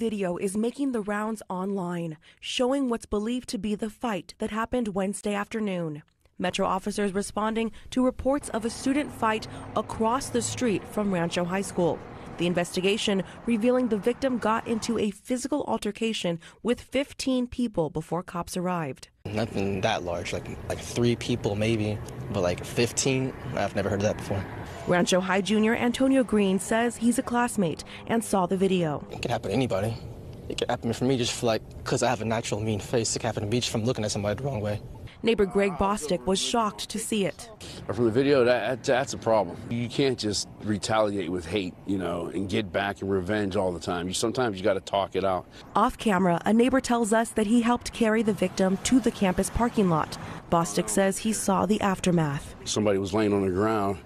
Video is making the rounds online, showing what's believed to be the fight that happened Wednesday afternoon. Metro officers responding to reports of a student fight across the street from Rancho High School. The investigation revealing the victim got into a physical altercation with 15 people before cops arrived. Nothing that large, like like three people maybe, but like 15, I've never heard of that before. Rancho High junior Antonio Green says he's a classmate and saw the video. It could happen to anybody. It could happen for me just for like, because I have a natural mean face. It could happen to me just from looking at somebody the wrong way. Neighbor Greg Bostick was shocked to see it. From the video, that, that's a problem. You can't just retaliate with hate, you know, and get back and revenge all the time. You sometimes you got to talk it out. Off camera, a neighbor tells us that he helped carry the victim to the campus parking lot. Bostick says he saw the aftermath. Somebody was laying on the ground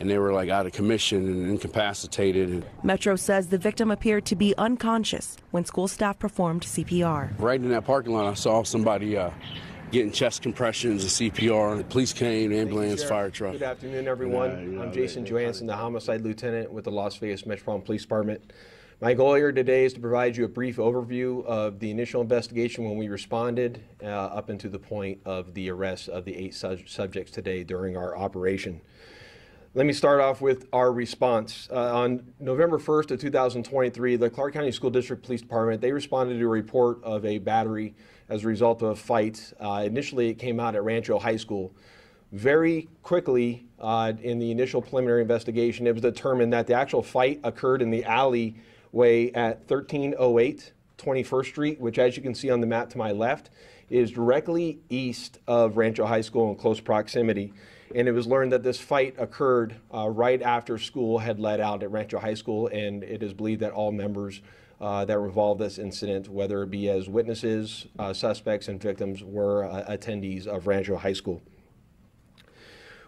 and they were like out of commission and incapacitated. Metro says the victim appeared to be unconscious when school staff performed CPR. Right in that parking lot, I saw somebody uh, getting chest compressions and CPR. The police came, ambulance, fire truck. Good afternoon, everyone. I'm Jason Johansson, the homicide lieutenant with the Las Vegas Metropolitan Police Department. My goal here today is to provide you a brief overview of the initial investigation when we responded uh, up into the point of the arrest of the eight su subjects today during our operation. Let me start off with our response. Uh, on November 1st of 2023, the Clark County School District Police Department, they responded to a report of a battery as a result of a fight. Uh, initially, it came out at Rancho High School. Very quickly, uh, in the initial preliminary investigation, it was determined that the actual fight occurred in the alleyway at 1308 21st Street, which, as you can see on the map to my left, is directly east of Rancho High School in close proximity and it was learned that this fight occurred uh, right after school had let out at Rancho High School, and it is believed that all members uh, that in this incident, whether it be as witnesses, uh, suspects, and victims, were uh, attendees of Rancho High School.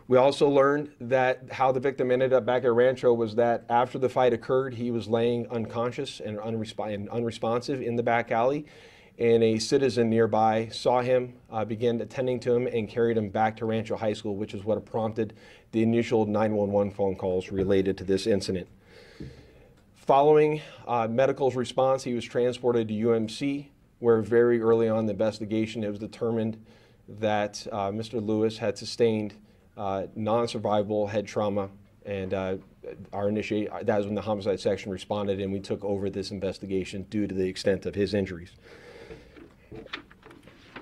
We also learned that how the victim ended up back at Rancho was that after the fight occurred, he was laying unconscious and, unresp and unresponsive in the back alley and a citizen nearby saw him, uh, began attending to him, and carried him back to Rancho High School, which is what prompted the initial 911 phone calls related to this incident. Following uh, medical's response, he was transported to UMC, where very early on in the investigation, it was determined that uh, Mr. Lewis had sustained uh, non-survivable head trauma, and uh, our initiate that was when the homicide section responded, and we took over this investigation due to the extent of his injuries.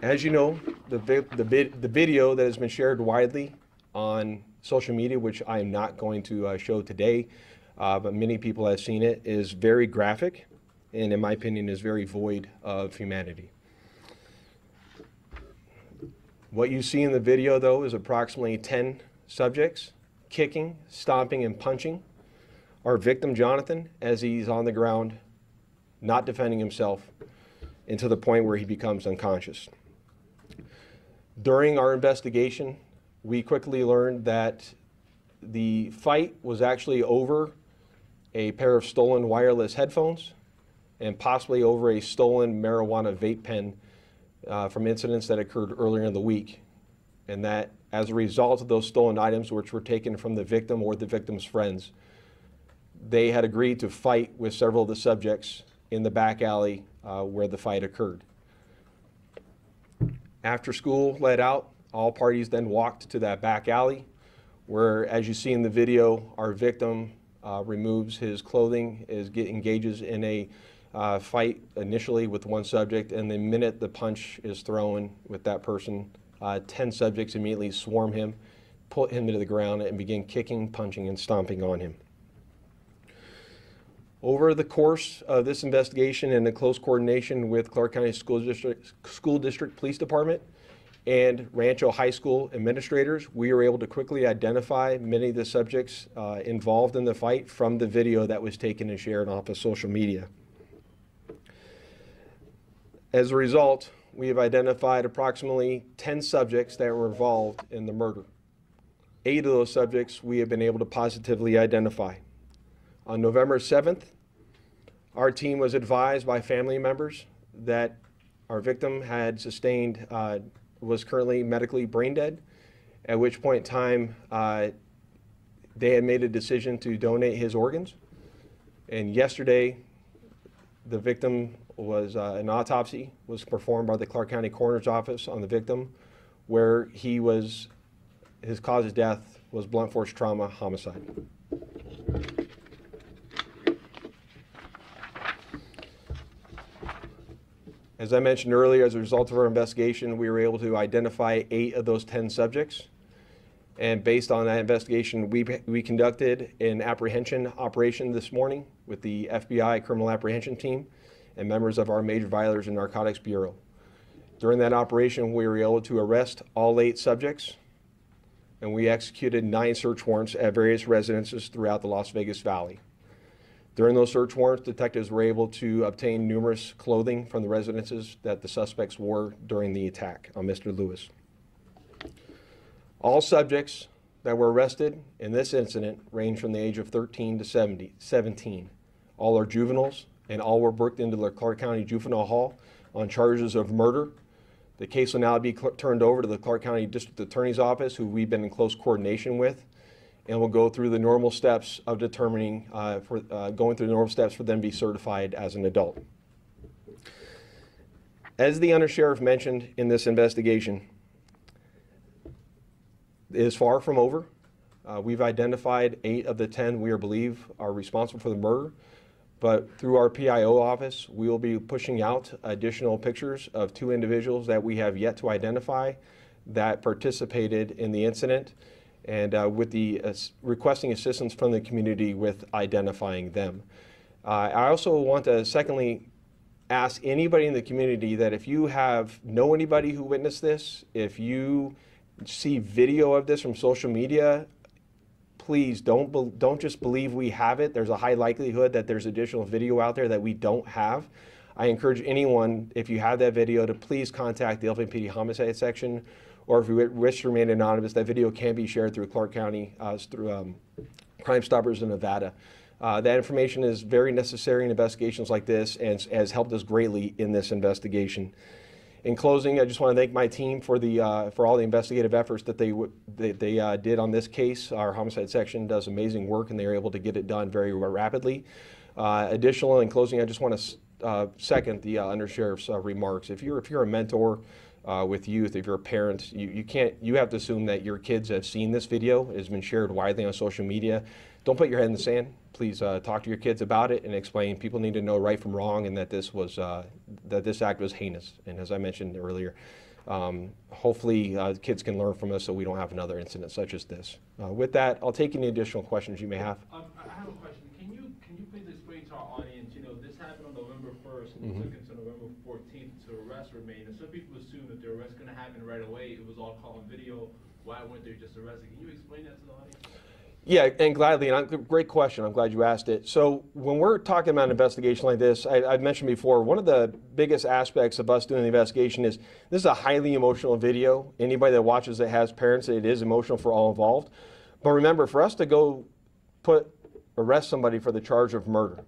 As you know, the, the, the video that has been shared widely on social media, which I am not going to uh, show today, uh, but many people have seen it, is very graphic and, in my opinion, is very void of humanity. What you see in the video, though, is approximately 10 subjects kicking, stomping, and punching our victim, Jonathan, as he's on the ground, not defending himself, to the point where he becomes unconscious. During our investigation, we quickly learned that the fight was actually over a pair of stolen wireless headphones and possibly over a stolen marijuana vape pen uh, from incidents that occurred earlier in the week. And that as a result of those stolen items, which were taken from the victim or the victim's friends, they had agreed to fight with several of the subjects in the back alley uh, where the fight occurred. After school let out, all parties then walked to that back alley where, as you see in the video, our victim uh, removes his clothing, is get, engages in a uh, fight initially with one subject, and the minute the punch is thrown with that person, uh, 10 subjects immediately swarm him, put him to the ground, and begin kicking, punching, and stomping on him. Over the course of this investigation and in close coordination with Clark County School District, School District Police Department and Rancho High School administrators, we were able to quickly identify many of the subjects uh, involved in the fight from the video that was taken and shared off of social media. As a result, we have identified approximately 10 subjects that were involved in the murder. Eight of those subjects we have been able to positively identify. On November 7th, our team was advised by family members that our victim had sustained, uh, was currently medically brain dead, at which point in time uh, they had made a decision to donate his organs. And yesterday, the victim was, uh, an autopsy was performed by the Clark County Coroner's Office on the victim, where he was, his cause of death was blunt force trauma homicide. As I mentioned earlier, as a result of our investigation, we were able to identify eight of those 10 subjects. And based on that investigation, we, we conducted an apprehension operation this morning with the FBI Criminal Apprehension Team and members of our Major Violators and Narcotics Bureau. During that operation, we were able to arrest all eight subjects, and we executed nine search warrants at various residences throughout the Las Vegas Valley. During those search warrants, detectives were able to obtain numerous clothing from the residences that the suspects wore during the attack on Mr. Lewis. All subjects that were arrested in this incident range from the age of 13 to 70, 17. All are juveniles, and all were booked into the Clark County Juvenile Hall on charges of murder. The case will now be turned over to the Clark County District Attorney's Office, who we've been in close coordination with, and we'll go through the normal steps of determining, uh, for, uh, going through the normal steps for them to be certified as an adult. As the undersheriff mentioned in this investigation, is far from over. Uh, we've identified eight of the 10 we are believe are responsible for the murder. But through our PIO office, we will be pushing out additional pictures of two individuals that we have yet to identify that participated in the incident and uh, with the requesting assistance from the community with identifying them. Uh, I also want to secondly ask anybody in the community that if you have know anybody who witnessed this, if you see video of this from social media, please don't be, don't just believe we have it. There's a high likelihood that there's additional video out there that we don't have. I encourage anyone, if you have that video, to please contact the LVPD homicide section, or if you wish to remain anonymous, that video can be shared through Clark County, uh, through um, Crime Stoppers in Nevada. Uh, that information is very necessary in investigations like this and has helped us greatly in this investigation. In closing, I just want to thank my team for the uh, for all the investigative efforts that they they, they uh, did on this case. Our homicide section does amazing work, and they are able to get it done very rapidly. Uh, additional, in closing, I just want to uh, second the uh, undersheriff's uh, remarks. If you're if you're a mentor with youth, if you're a parent, you, you can't you have to assume that your kids have seen this video. It has been shared widely on social media. Don't put your head in the sand please uh, talk to your kids about it and explain. People need to know right from wrong, and that this was uh, that this act was heinous. And as I mentioned earlier, um, hopefully uh, kids can learn from us so we don't have another incident such as this. Uh, with that, I'll take any additional questions you may have. Um, I have a question. Can you can you please explain to our audience? You know, this happened on November 1st, and mm-hmm. it took until November 14th to arrest remain. And some people assume that the arrest going to happen right away. It was all caught on video. Why weren't they just arrested? Can you explain that to the audience? Yeah, and gladly, and I'm, great question. I'm glad you asked it. So when we're talking about an investigation like this, I, have mentioned before, one of the biggest aspects of us doing the investigation is this is a highly emotional video. Anybody that watches it has parents, it is emotional for all involved. But remember, for us to go put arrest somebody for the charge of murder,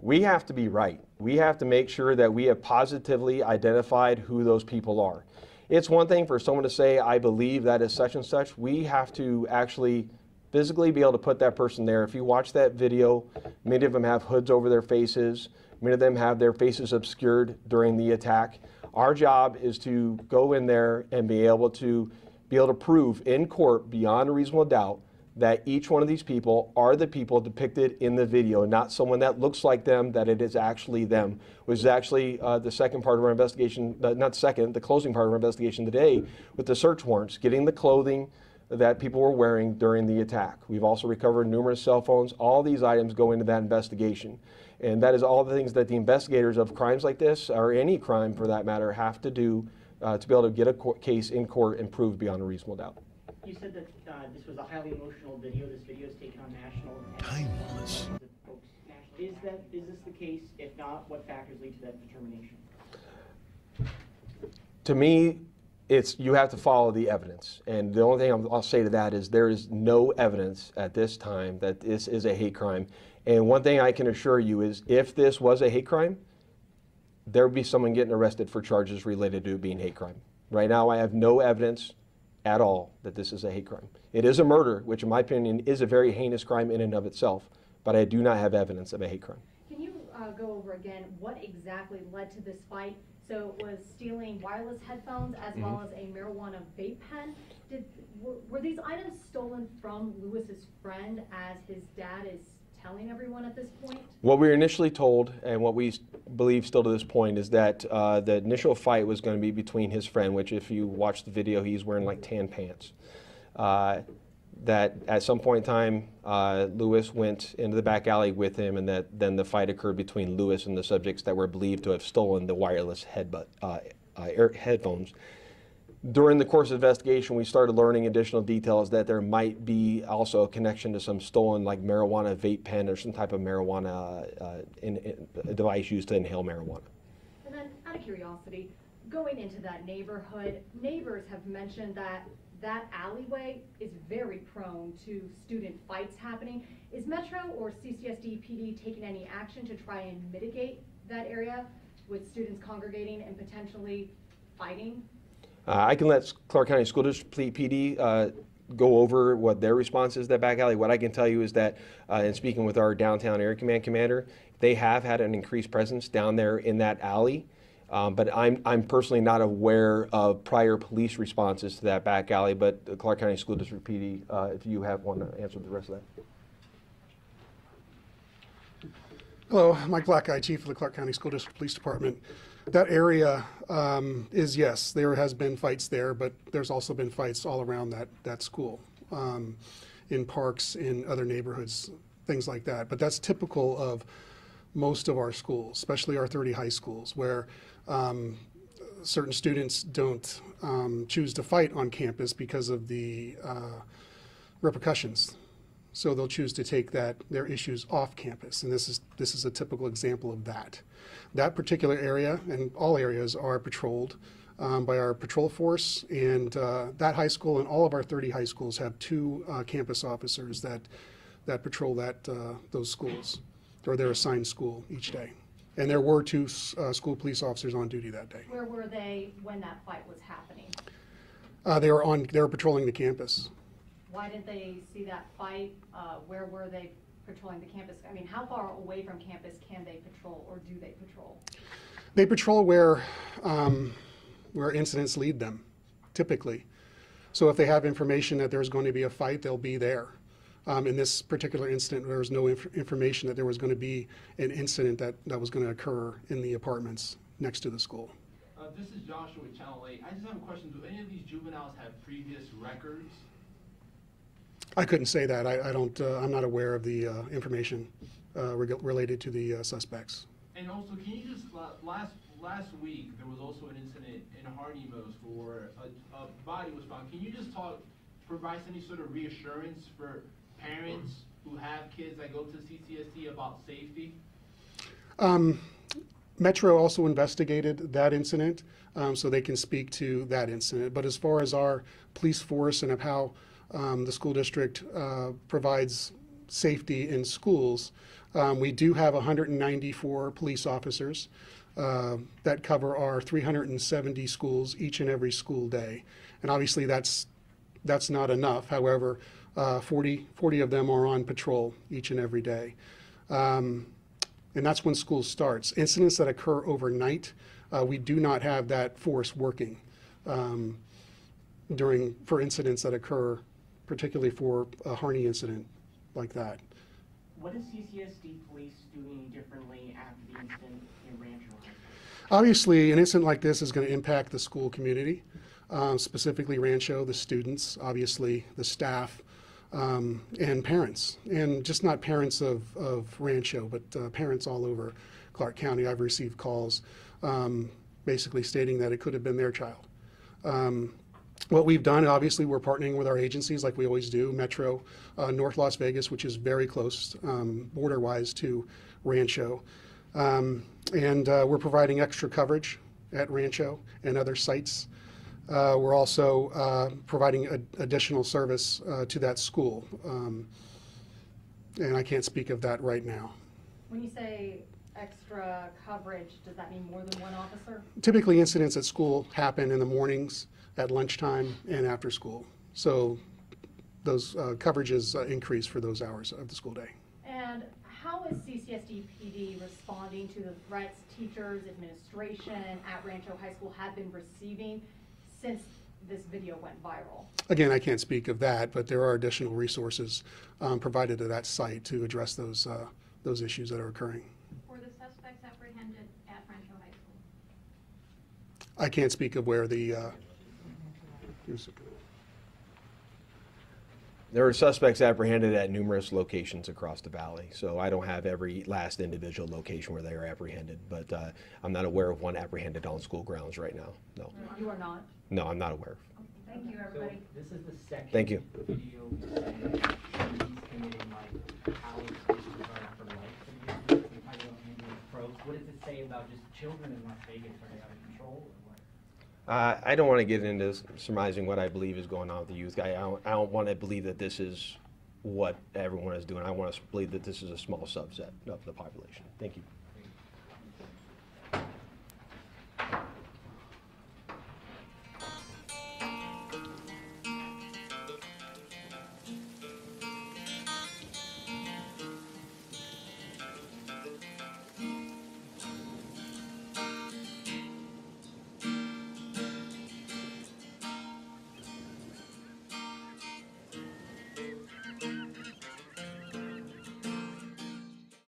we have to be right. We have to make sure that we have positively identified who those people are. It's one thing for someone to say, I believe that is such and such. We have to actually physically be able to put that person there. If you watch that video, many of them have hoods over their faces. Many of them have their faces obscured during the attack. Our job is to go in there and be able to be able to prove in court beyond a reasonable doubt that each one of these people are the people depicted in the video, not someone that looks like them, that it is actually them, which is actually uh, the second part of our investigation, uh, not second, the closing part of our investigation today with the search warrants, getting the clothing, that people were wearing during the attack. We've also recovered numerous cell phones. All these items go into that investigation. And that is all the things that the investigators of crimes like this, or any crime for that matter, have to do uh, to be able to get a case in court and prove beyond a reasonable doubt. You said that uh, this was a highly emotional video. This video is taken on national. Timeless. Is that is this the case? If not, what factors lead to that determination? To me, it's you have to follow the evidence. And the only thing I'll, I'll say to that is there is no evidence at this time that this is a hate crime. And one thing I can assure you is if this was a hate crime, there would be someone getting arrested for charges related to it being hate crime. Right now, I have no evidence at all that this is a hate crime. It is a murder, which, in my opinion, is a very heinous crime in and of itself, but I do not have evidence of a hate crime. Can you uh, go over again what exactly led to this fight? So it was stealing wireless headphones as well as a marijuana vape pen. Did, were, were these items stolen from Lewis's friend as his dad is telling everyone at this point? What we were initially told, and what we believe still to this point, is that uh, the initial fight was going to be between his friend, which, if you watch the video, he's wearing like tan pants. Uh, that at some point in time, uh, Lewis went into the back alley with him, and that then the fight occurred between Lewis and the subjects that were believed to have stolen the wireless headbutt, uh, uh, headphones. During the course of investigation, we started learning additional details that there might be also a connection to some stolen, like marijuana vape pen or some type of marijuana uh, in, in, device used to inhale marijuana. And then, out of curiosity, going into that neighborhood, neighbors have mentioned that that alleyway is very prone to student fights happening. Is Metro or CCSD PD taking any action to try and mitigate that area with students congregating and potentially fighting? Uh, I can let Clark County School District PD uh, go over what their response is that back alley. What I can tell you is that, uh, in speaking with our downtown area command commander, they have had an increased presence down there in that alley. Um, but I'm, I'm personally not aware of prior police responses to that back alley. But the Clark County School District PD, uh, if you have one to answer the rest of that. Hello, Mike Blackeye, Chief of the Clark County School District Police Department. That area um, is, yes, there has been fights there, but there's also been fights all around that, that school, um, in parks, in other neighborhoods, things like that. But that's typical of most of our schools, especially our 30 high schools, where um, certain students don't um, choose to fight on campus because of the uh, repercussions. So they'll choose to take that their issues off campus, and this is this is a typical example of that. That particular area and all areas are patrolled um, by our patrol force, and uh, that high school and all of our 30 high schools have two uh, campus officers that that patrol that uh, those schools or their assigned school each day. And there were two uh, school police officers on duty that day. Where were they when that fight was happening? Uh, they were on they were patrolling the campus. Why did they see that fight? Uh, where were they patrolling the campus? I mean, how far away from campus can they patrol or do they patrol? They patrol where, um, where incidents lead them, typically. So if they have information that there's going to be a fight, they'll be there. Um, in this particular incident, there was no inf- information that there was going to be an incident that, that was going to occur in the apartments next to the school. Uh, this is Joshua with Channel 8. I just have a question. Do any of these juveniles have previous records? I couldn't say that. I, I don't, uh, I'm not aware of the uh, information uh, reg- related to the uh, suspects. And also, can you just, last, last week, there was also an incident in Hardy Mills where a, a body was found. Can you just talk, provide any sort of reassurance for parents who have kids that go to CCSD about safety? Um, Metro also investigated that incident, um, so they can speak to that incident. But as far as our police force and of how um, the school district uh, provides safety in schools, um, we do have 194 police officers uh, that cover our 370 schools each and every school day. And obviously, that's that's not enough. However, uh, 40, 40 of them are on patrol each and every day. Um, and that's when school starts. Incidents that occur overnight, uh, we do not have that force working um, during for incidents that occur, particularly for a Harney incident like that. What is CCSD police doing differently after the incident in Rancho Obviously, an incident like this is going to impact the school community, um, specifically Rancho, the students, obviously the staff, um, and parents. And just not parents of, of Rancho, but uh, parents all over Clark County. I've received calls um, basically stating that it could have been their child. Um, what we've done, obviously, we're partnering with our agencies like we always do, Metro, uh, North Las Vegas, which is very close um, border-wise to Rancho. Um, and uh, we're providing extra coverage at Rancho and other sites. Uh, we're also uh, providing a, additional service uh, to that school. Um, and I can't speak of that right now. When you say extra coverage, does that mean more than one officer? Typically, incidents at school happen in the mornings, at lunchtime, and after school. So those uh, coverages uh, increase for those hours of the school day. And how is CCSD PD responding to the threats teachers, administration at Rancho High School have been receiving since this video went viral? Again, I can't speak of that, but there are additional resources um, provided to that site to address those, uh, those issues that are occurring. Were the suspects apprehended at Rancho High School? I can't speak of where the, uh, here's- There are suspects apprehended at numerous locations across the valley, so I don't have every last individual location where they are apprehended, but uh, I'm not aware of one apprehended on school grounds right now. No, You are not? no, I'm not aware. Thank you, So everybody. this is the second. Thank you. Video saying that committing like Howard are for life for the youth. You're talking about maybe with pros. What does it say about just children in Las Vegas? Are they out of control or what? Uh, I don't want to get into surmising what I believe is going on with the youth. I, I don't, I don't want to believe that this is what everyone is doing. I want to believe that this is a small subset of the population. Thank you.